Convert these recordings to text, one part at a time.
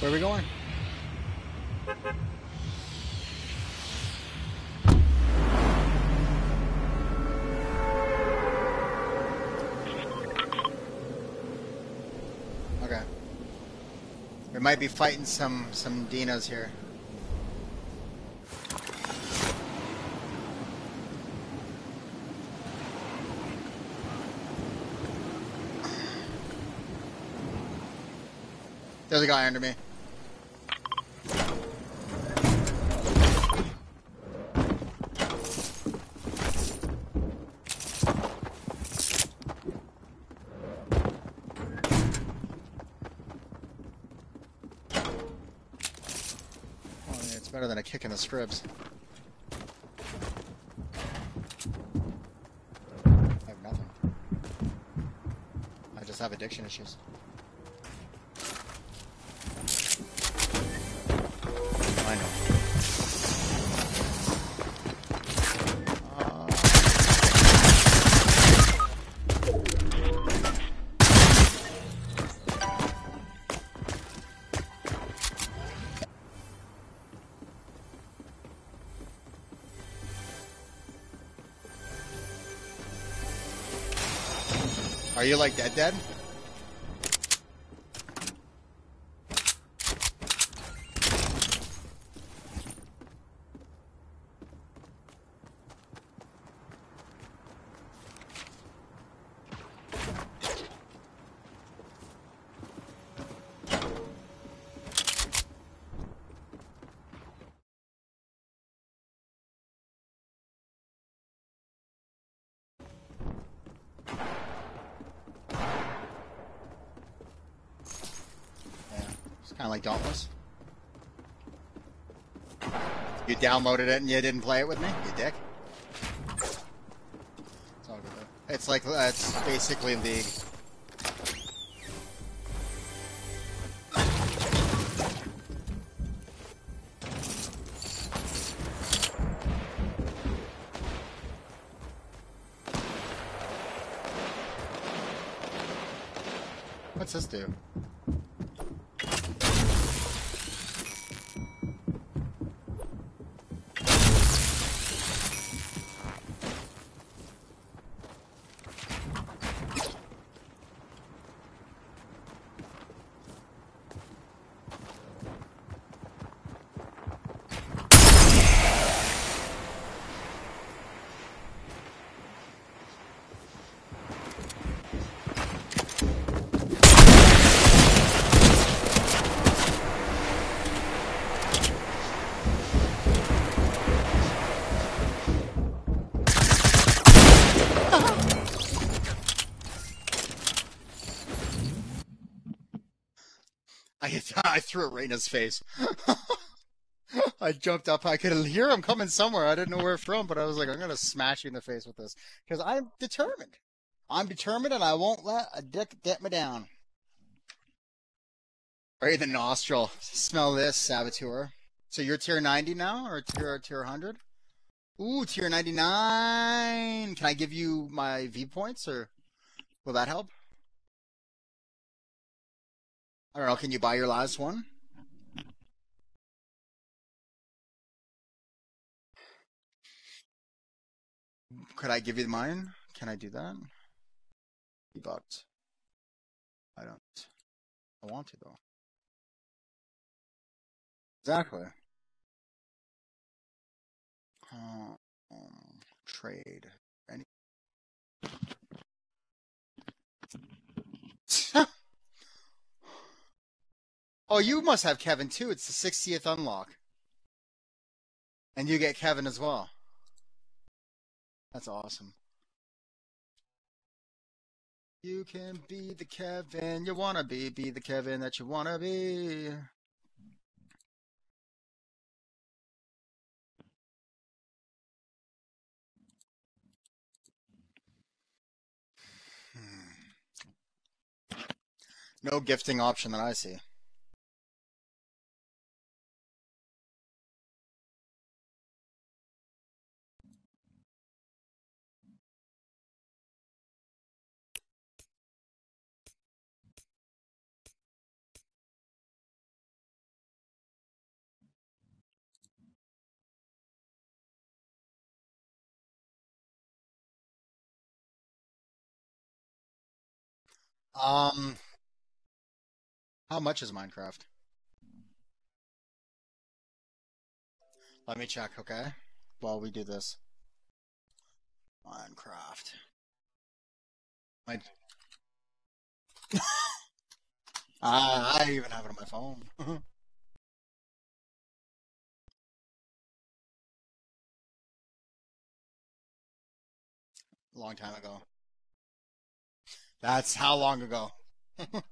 Where are we going? Okay. We might be fighting some some dinos here. There's a guy under me. Well, yeah, it's better than a kick in the stribs. I have nothing. I just have addiction issues. You like dead dead? Yeah, it's kind of like Dauntless. You downloaded it and you didn't play it with me, you dick. It's all good though. It's like uh, it's basically League. What's this do? I I threw it right in his face. I jumped up. I could hear him coming somewhere. I didn't know where from, but I was like, I'm gonna smash you in the face with this because I'm determined. I'm determined, and I won't let a dick get me down. Right, the nostril. Smell this, saboteur. So you're tier 90 now, or tier tier 100? Ooh, tier 99. Can I give you my V points, or will that help? I don't know. Can you buy your last one? Could I give you mine? Can I do that? But I don't. I want to though. Exactly. Um, trade. Any. oh, you must have Kevin too. It's the 60th unlock. And you get Kevin as well. That's awesome. You can be the Kevin you wanna be, be the Kevin that you wanna be. Hmm. No gifting option that I see. Um, how much is Minecraft? Let me check, okay? While we do this. Minecraft. My, I, I even have it on my phone. Long time ago. That's how long ago.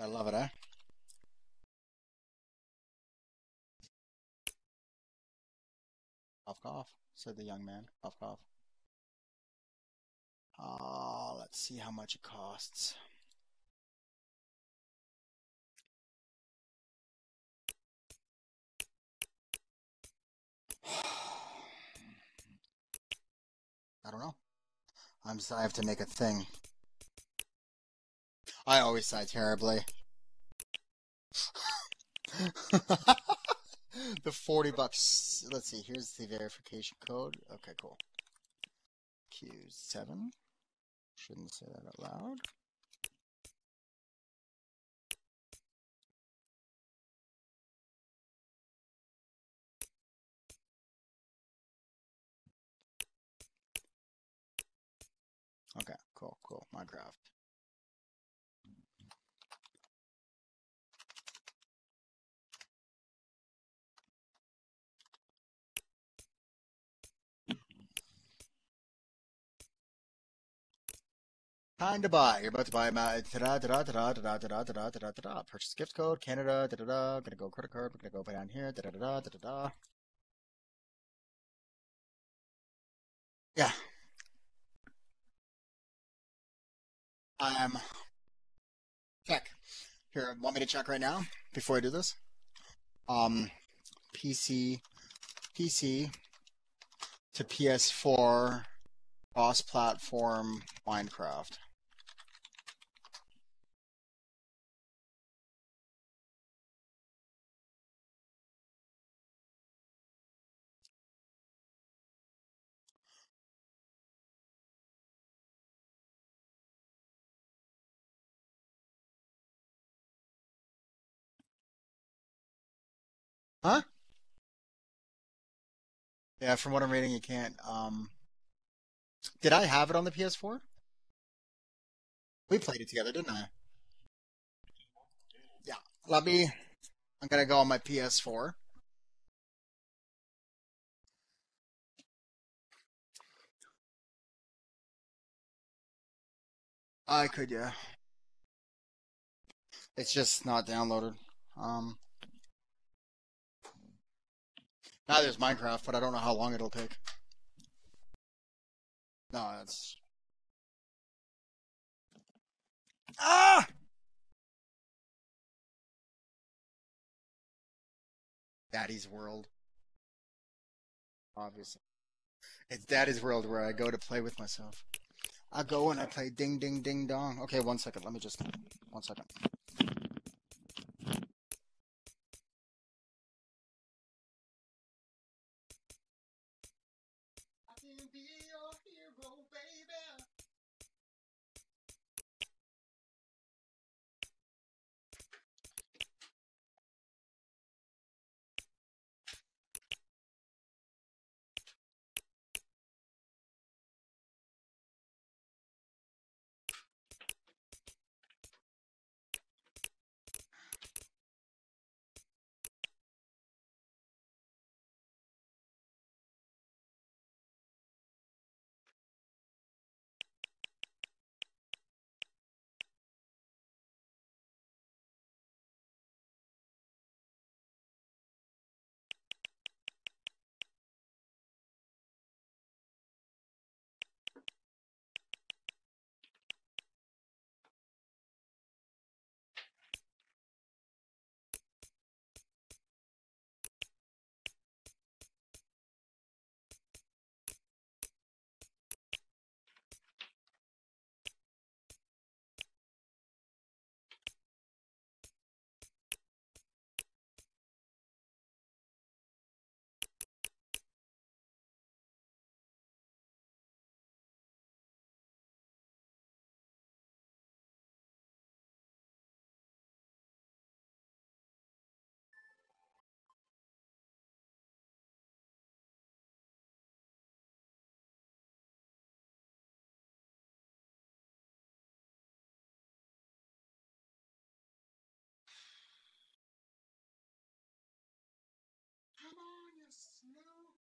I love it, eh? Cough, cough, said the young man. Cough, cough. Uh, let's see how much it costs. I don't know. I'm s- I have to make a thing. I always sigh terribly. The 40 bucks. Let's see. Here's the verification code. Okay, cool. Q7. Shouldn't say that out loud. Cool. Minecraft. Time to buy. You're about to buy My, ma- da da da da da da da da da da da da da. Purchase gift code Canada. Da da da. Gonna go credit card. We're gonna go down here. Da da da da da da da. Yeah, I'm check. Here, want me to check right now before I do this? Um, PC, PC to PS4 cross-platform Minecraft. Huh? Yeah, from what I'm reading, you can't. Um, did I have it on the PS4? We played it together, didn't I? Yeah. Let me. I'm gonna go on my PS4. I could, yeah. It's just not downloaded. Um, neither is Minecraft, but I don't know how long it'll take. No, it's ah, Daddy's World, obviously. It's Daddy's World where I go to play with myself. I go and I play Ding Ding Ding Dong. Okay, one second. Let me just one second. smell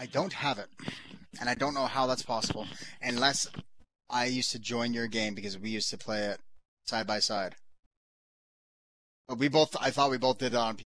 I don't have it, and I don't know how that's possible, unless I used to join your game because we used to play it side by side. But we both, I thought we both did it on